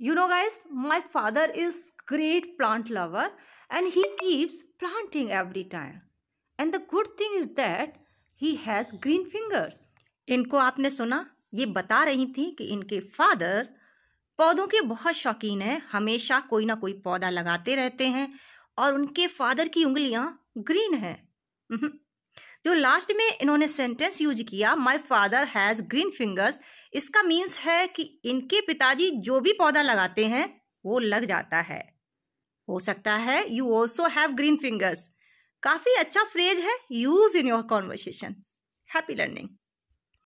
You know guys, my father is great plant lover and he keeps planting every time. And the good thing is that he has green fingers. इनको आपने सुना ये बता रही थी कि इनके फादर पौधों के बहुत शौकीन हैं हमेशा कोई ना कोई पौधा लगाते रहते हैं और उनके फादर की उंगलियाँ ग्रीन हैं जो लास्ट में इन्होंने सेंटेंस यूज़ किया my father has green fingers इसका मीन्स है कि इनके पिताजी जो भी पौधा लगाते हैं, वो लग जाता है। हो सकता है you also have green fingers काफ़ी अच्छा फ्रेज है use in your conversation happy learning